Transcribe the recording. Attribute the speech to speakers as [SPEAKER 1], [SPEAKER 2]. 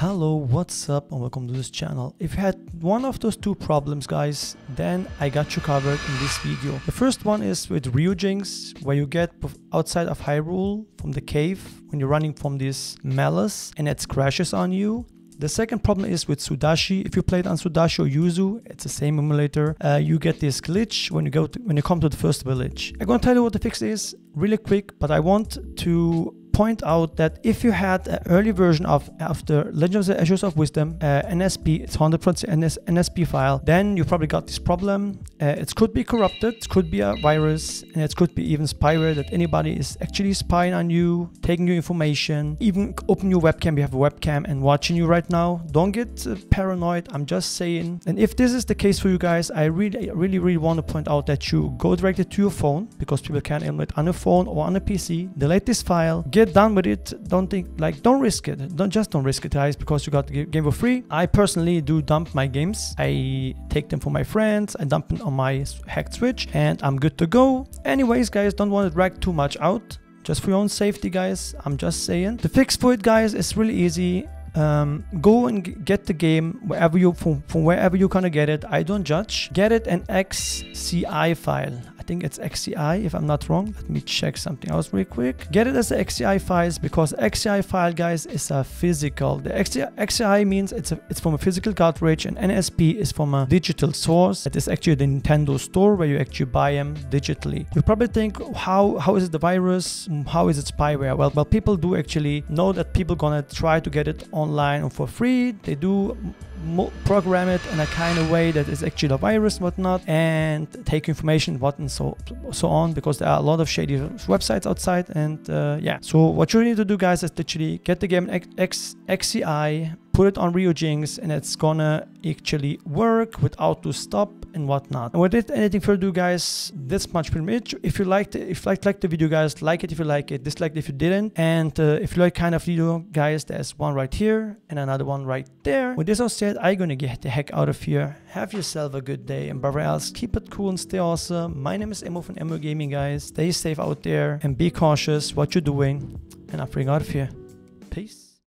[SPEAKER 1] Hello, what's up and welcome to this channel. If you had one of those two problems guys, then I got you covered in this video. The first one is with Ryujinx, where you get outside of Hyrule from the cave when you're running from this malice and it crashes on you. The second problem is with Sudachi. If you played on Sudachi or Yuzu, it's the same emulator. Uh, you get this glitch when you go to, when you come to the first village. I'm gonna tell you what the fix is really quick, but I want to point out that if you had an early version of after Legend of the Ashes of Wisdom, uh, NSP, it's 100% NS, NSP file, then you probably got this problem. Uh, it could be corrupted, it could be a virus, and it could be even spyware that anybody is actually spying on you, taking your information, even open your webcam, you have a webcam and watching you right now. Don't get uh, paranoid, I'm just saying. And if this is the case for you guys, I really, really, really want to point out that you go directly to your phone because people can emulate on a phone or on a PC, delete this file, get get done with it. Don't think like don't risk it. Don't just don't risk it, guys, because you got the game for free. I personally do dump my games. I take them for my friends. I dump them on my hacked Switch, and I'm good to go. Anyways, guys, don't want to drag too much out. Just for your own safety, guys. I'm just saying. The fix for it, guys, is really easy. Um, go and get the game wherever you from, from wherever you gonna get it. I don't judge. Get it an XCI file think it's XCI if I'm not wrong. Let me check something else real quick. Get it as the XCI files because XCI file guys is a physical. The XCI, XCI means it's a, it's from a physical cartridge and NSP is from a digital source. It is actually the Nintendo store where you actually buy them digitally. You probably think how how is it the virus? Mm, how is it spyware? Well, well people do actually know that people gonna try to get it online for free. They do program it in a kind of way that is actually a virus whatnot and take information what and so so on because there are a lot of shady websites outside and uh, yeah. So what you need to do guys is literally get the game X, XCI put it on Ryujinx and it's gonna actually work without to stop and whatnot. And with it anything further ado guys, this much pretty much. If you liked it, if you liked, liked the video guys, like it if you like it, dislike it if you didn't. And uh, if you like kind of video guys, there's one right here and another one right there. With this all said, I'm gonna get the heck out of here. Have yourself a good day and above else, keep it cool and stay awesome. My name is Emu from Emu Gaming guys. Stay safe out there and be cautious what you're doing. And I'm out of here. Peace.